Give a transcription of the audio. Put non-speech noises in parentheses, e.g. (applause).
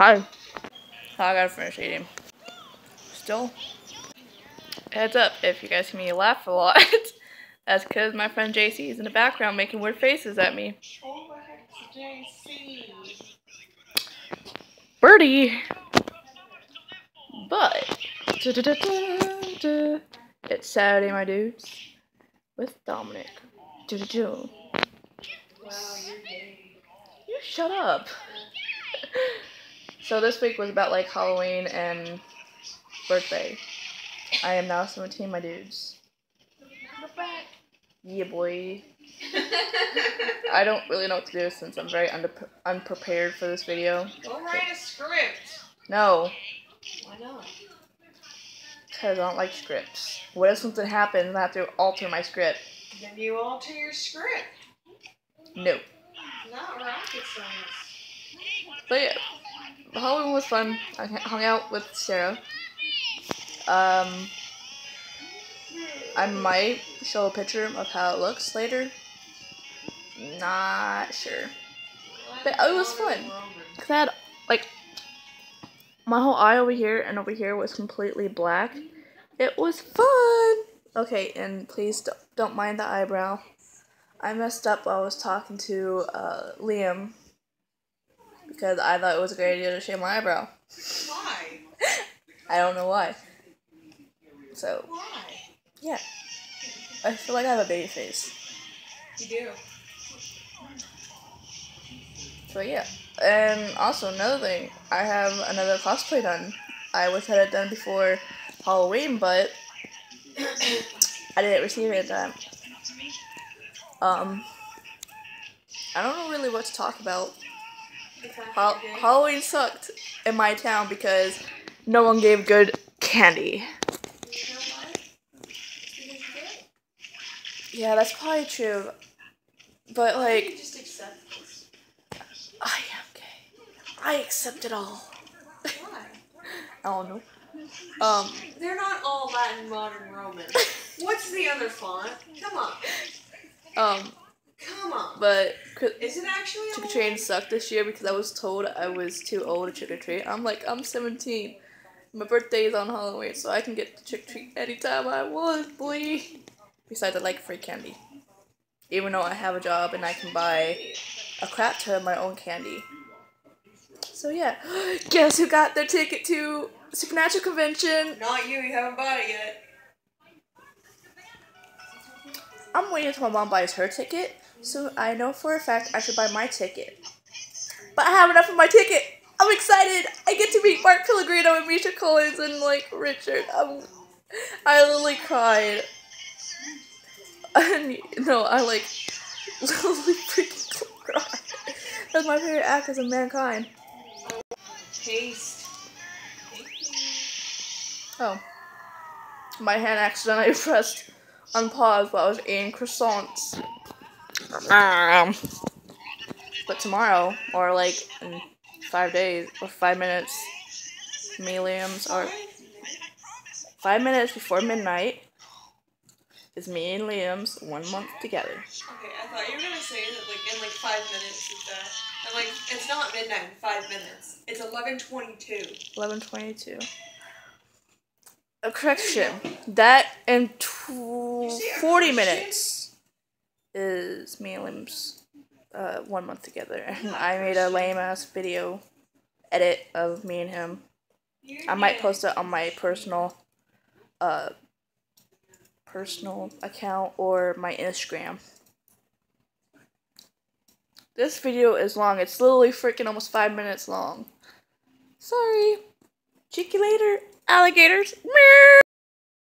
Hi. I gotta finish eating. Still. Heads up, if you guys see me laugh a lot, (laughs) that's because my friend JC is in the background making weird faces at me. Birdie! But, (laughs) it's Saturday, my dudes, with Dominic. You shut up. So this week was about like Halloween and birthday. I am now 17, my dudes. Yeah, boy. I don't really know what to do since I'm very unprepared for this video. Go write a script. No. Why not? Because I don't like scripts. What if something happens and I have to alter my script? Then you alter your script. No. Not rocket science. But yeah, Halloween was fun. I hung out with Sarah. Um, I might show a picture of how it looks later. Not sure. But it was fun. Cause I had like my whole eye over here and over here was completely black. It was fun. Okay, and please don't, don't mind the eyebrow. I messed up while I was talking to uh, Liam because I thought it was a great idea to shave my eyebrow. Why? I don't know why. So, Why? yeah. I feel like I have a baby face. You do. So, yeah. And also, another thing, I have another cosplay done. I wish I had it done before Halloween, but (coughs) I didn't receive it in time. Um, I don't know really what to talk about. Ha- Halloween sucked in my town because no one gave good candy. Yeah, that's probably true. But like, just accept this. I am gay. I accept it all. Why? (laughs) I don't know. Um, They're not all Latin modern Roman. (laughs) What's the other font? Come on. um, But Is it actually trick or treating sucked this year because I was told I was too old to trick or treat. I'm like, I'm 17. My birthday is on Halloween, so I can get to trick or treat anytime I want, boy. Besides, I like free candy. Even though I have a job and I can buy a crap ton of my own candy. So yeah, (gasps) guess who got their ticket to Supernatural Convention? Not you, you haven't bought it yet. I'm waiting until my mom buys her ticket, so I know for a fact I should buy my ticket. But I have enough of my ticket. I'm excited. I get to meet Mark Pellegrino and Misha Collins and like Richard. I'm, I literally cried. And (laughs) no, I like (laughs) literally freaking cried. That's my favorite actors of mankind. Taste. Oh. My hand accidentally (laughs) pressed on pause while I was eating croissants. Um, But tomorrow, or like in five days, or five minutes, me, and Liam's, or five minutes before midnight, is me and Liam's one month together. Okay, I thought you were gonna say that like in like five minutes is that. I'm like, it's not midnight in five minutes. It's eleven twenty-two. 1122. A correction. That in tw- 40 minutes is me and Liam's uh, one month together. And I made a lame ass video edit of me and him. I might post it on my personal uh personal account or my Instagram. This video is long. It's literally freaking almost five minutes long. Sorry. Cheeky later, alligators.